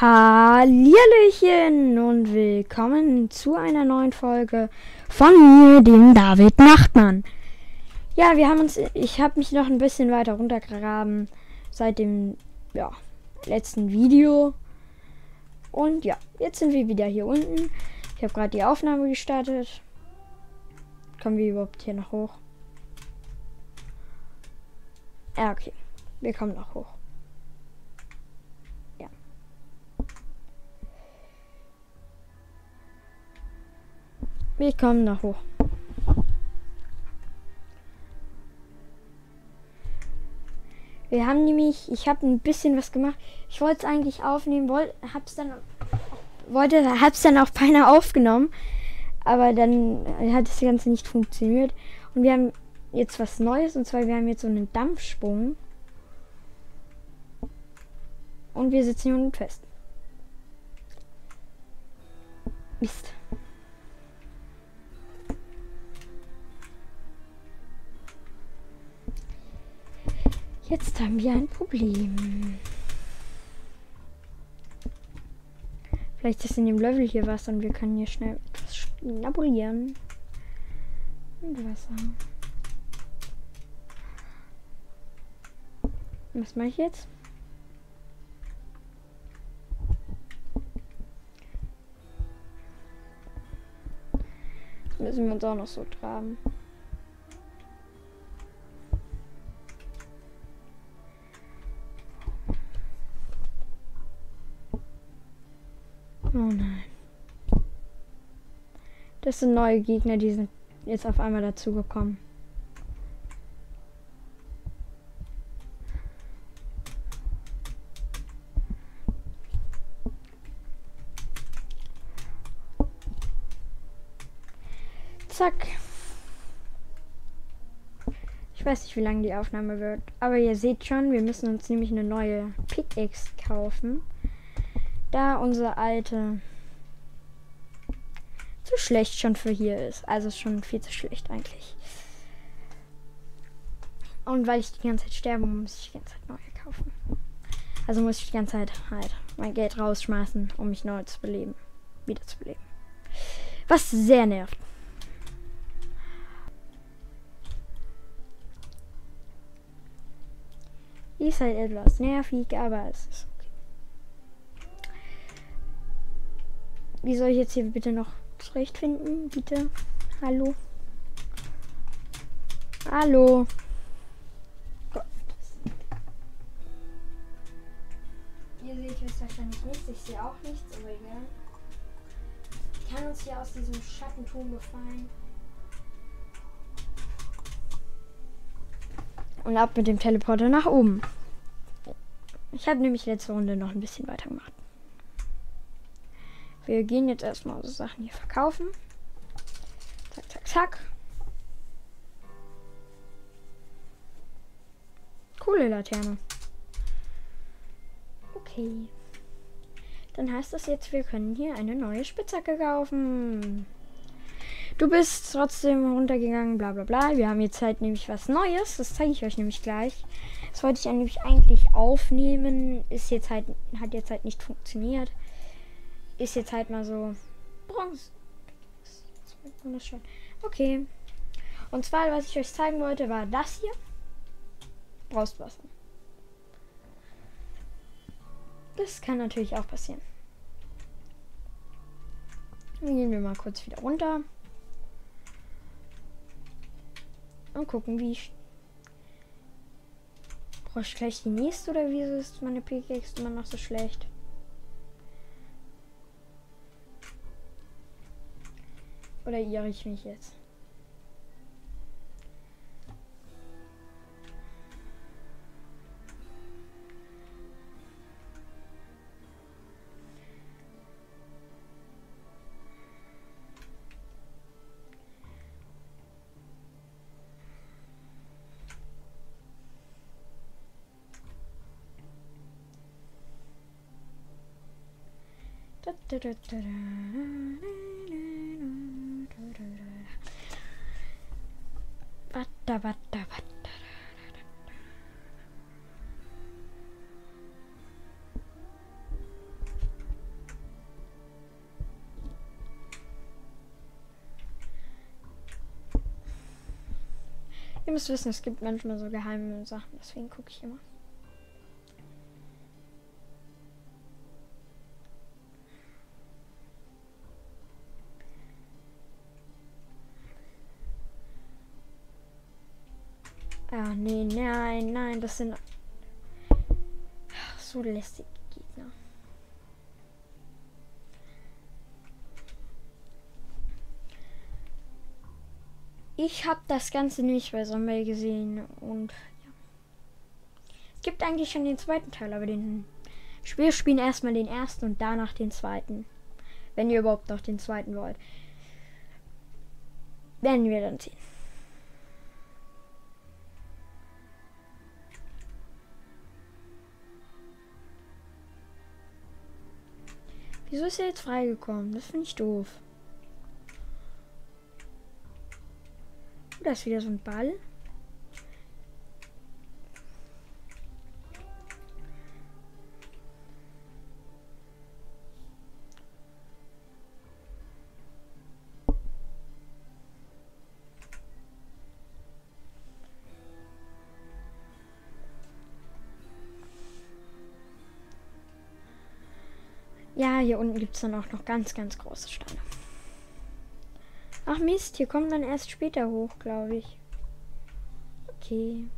Hallihallöchen und willkommen zu einer neuen Folge von mir, dem David Nachtmann. Ja, wir haben uns, ich habe mich noch ein bisschen weiter runtergraben seit dem ja, letzten Video. Und ja, jetzt sind wir wieder hier unten. Ich habe gerade die Aufnahme gestartet. Kommen wir überhaupt hier noch hoch? Ja, okay. Wir kommen noch hoch. Wir kommen nach hoch. Wir haben nämlich, ich habe ein bisschen was gemacht. Ich wollte es eigentlich aufnehmen, wollte, hab's dann, wollte, hab's dann auch beinahe aufgenommen, aber dann hat das Ganze nicht funktioniert. Und wir haben jetzt was Neues, und zwar wir haben jetzt so einen Dampfsprung. Und wir sitzen hier unten fest. Mist. Jetzt haben wir ein Problem. Vielleicht ist in dem Level hier was und wir können hier schnell etwas schnabulieren. Und Wasser. Was mache ich jetzt? Müssen wir uns auch noch so traben. Das sind neue Gegner, die sind jetzt auf einmal dazugekommen. Zack. Ich weiß nicht, wie lange die Aufnahme wird. Aber ihr seht schon, wir müssen uns nämlich eine neue Pickaxe kaufen da unsere alte schlecht schon für hier ist. Also schon viel zu schlecht eigentlich. Und weil ich die ganze Zeit sterbe, muss ich die ganze Zeit neue kaufen. Also muss ich die ganze Zeit halt mein Geld rausschmeißen, um mich neu zu beleben. Wieder zu beleben. Was sehr nervt. Ist halt etwas nervig, aber es ist Wie soll ich jetzt hier bitte noch zurechtfinden? Bitte. Hallo. Hallo. Gott. Ihr seht jetzt wahrscheinlich nichts. Ich sehe auch nichts, aber egal. Ich kann uns hier aus diesem Schattenturm befreien. Und ab mit dem Teleporter nach oben. Ich habe nämlich letzte Runde noch ein bisschen weiter gemacht. Wir gehen jetzt erstmal unsere Sachen hier verkaufen. Zack, zack, zack. Coole Laterne. Okay. Dann heißt das jetzt, wir können hier eine neue Spitzhacke kaufen. Du bist trotzdem runtergegangen, bla bla bla. Wir haben jetzt halt nämlich was Neues. Das zeige ich euch nämlich gleich. Das wollte ich nämlich eigentlich aufnehmen. Ist jetzt halt, hat jetzt halt nicht funktioniert ist jetzt halt mal so Bronze. Wunderschön. Okay. Und zwar, was ich euch zeigen wollte, war das hier. Brauchst Wasser. Das kann natürlich auch passieren. Dann gehen wir mal kurz wieder runter. Und gucken, wie ich. Brauche ich gleich die nächste oder wieso ist meine Pickaxe immer noch so schlecht? Oder irre ich mich jetzt? Da, da, da, da, da, da, da. Ihr müsst wissen, es gibt manchmal so geheime Sachen, deswegen gucke ich immer. Ah, nee, nein, nein, das sind so lästige Gegner. Ich habe das Ganze nicht bei Zombie gesehen und ja. Es gibt eigentlich schon den zweiten Teil, aber den Spiel spielen erstmal den ersten und danach den zweiten. Wenn ihr überhaupt noch den zweiten wollt. Werden wir dann sehen. Wieso ist er jetzt freigekommen? Das finde ich doof. Da ist wieder so ein Ball. Ja, hier unten gibt es dann auch noch ganz, ganz große Steine. Ach Mist, hier kommt man erst später hoch, glaube ich. Okay.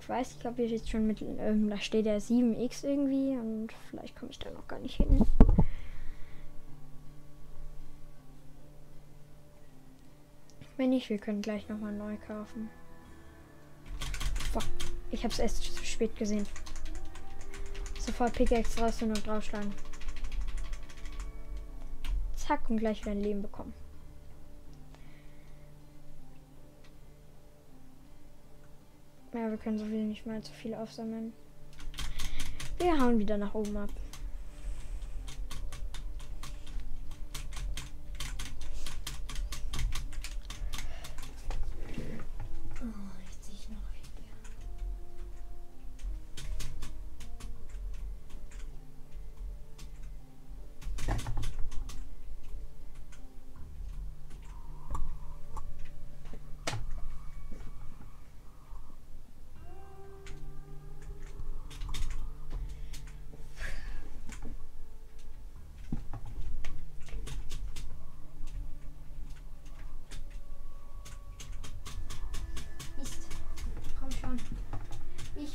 Ich weiß, ich glaube, hier steht schon mit, ähm, da steht der 7x irgendwie und vielleicht komme ich da noch gar nicht hin. Wenn nicht, wir können gleich nochmal neu kaufen. Fuck, ich habe es erst zu spät gesehen. Sofort Pickaxe raus und draufschlagen. Zack und gleich wieder ein Leben bekommen. Ja, wir können so viel nicht mal zu viel aufsammeln. Wir hauen wieder nach oben ab.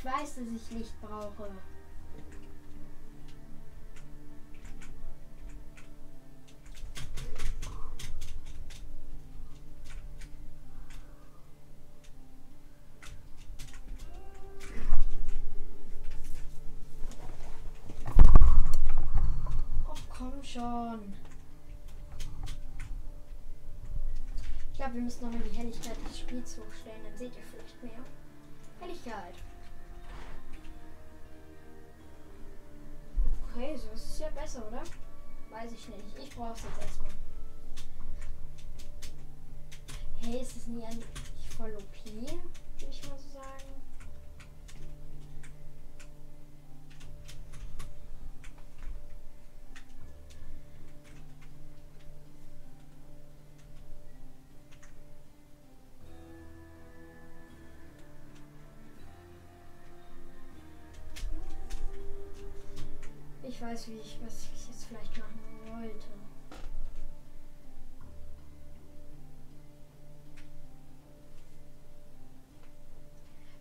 Weiß, dass ich Licht brauche. komm schon. Ich glaube, wir müssen nochmal die Helligkeit des Spiels hochstellen, dann seht ihr vielleicht mehr. Helligkeit. Okay, so ist es ja besser, oder? Weiß ich nicht. Ich brauche es jetzt erstmal. Hey, ist es nicht eigentlich voll OP, würde ich mal so sagen. Weiß, wie ich, was ich jetzt vielleicht machen wollte.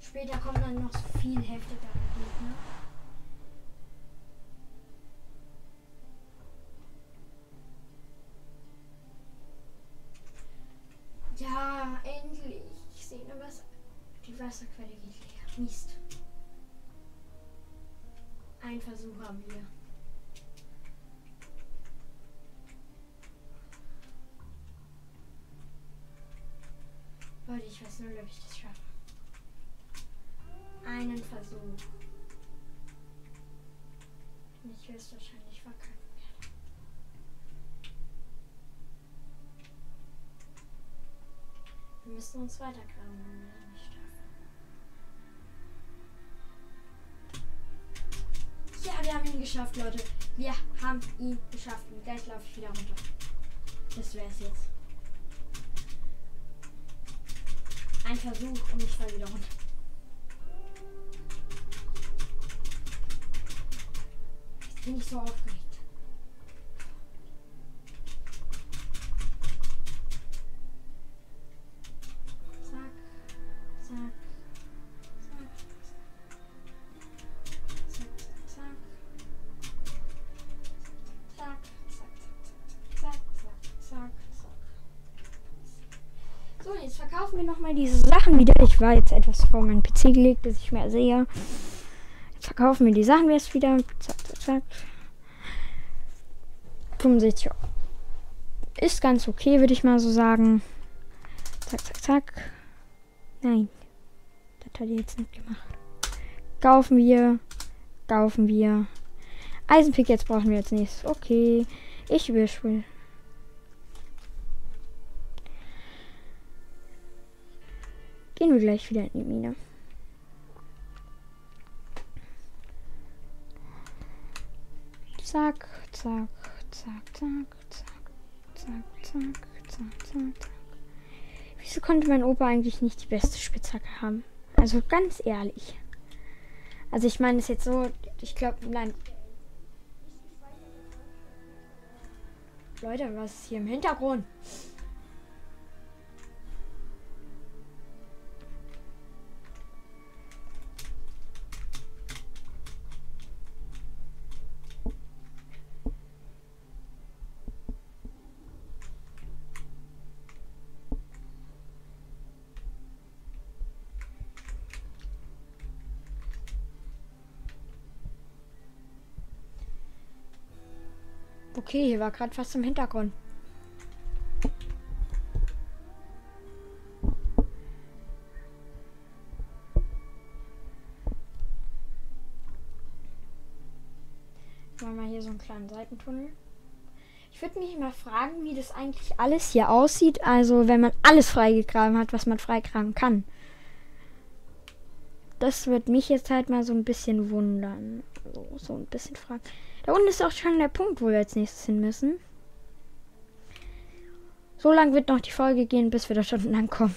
Später kommen dann noch so viel heftigere Gegner. Ja, endlich. Ich sehe nur was. Die Wasserquelle geht leer. Mist. Ein Versuch haben wir. Leute, ich weiß nur, ob ich das schaffe. Einen Versuch. Ich will es wahrscheinlich verkacken werde. Wir müssen uns weitergraben, wenn wir nicht schaffen. Ja, wir haben ihn geschafft, Leute. Wir haben ihn geschafft. Und gleich laufe ich wieder runter. Das wäre es jetzt. Ein Versuch und ich fall wieder runter. Jetzt bin ich so aufgeregt. Jetzt verkaufen wir nochmal diese Sachen wieder. Ich war jetzt etwas vor meinen PC gelegt, bis ich mehr sehe. Jetzt verkaufen wir die Sachen jetzt wieder. Zack, zack, zack. 65 Euro. Ist ganz okay, würde ich mal so sagen. Zack, zack, zack. Nein. Das hat er jetzt nicht gemacht. Kaufen wir. Kaufen wir. Eisenpick jetzt brauchen wir als nächstes. Okay. Ich will spielen. Gehen wir gleich wieder in die Mine. Zack, zack, zack, zack, zack, zack, zack, zack, zack. Wieso konnte mein Opa eigentlich nicht die beste Spitzhacke haben? Also ganz ehrlich. Also ich meine es jetzt so, ich glaube, nein. Leute, was ist hier im Hintergrund? Okay, hier war gerade was im Hintergrund. Machen wir hier so einen kleinen Seitentunnel. Ich würde mich mal fragen, wie das eigentlich alles hier aussieht. Also, wenn man alles freigegraben hat, was man freigraben kann. Das wird mich jetzt halt mal so ein bisschen wundern. So, so ein bisschen fragen. Da unten ist auch schon der Punkt, wo wir als nächstes hin müssen. So lang wird noch die Folge gehen, bis wir da schon ankommen.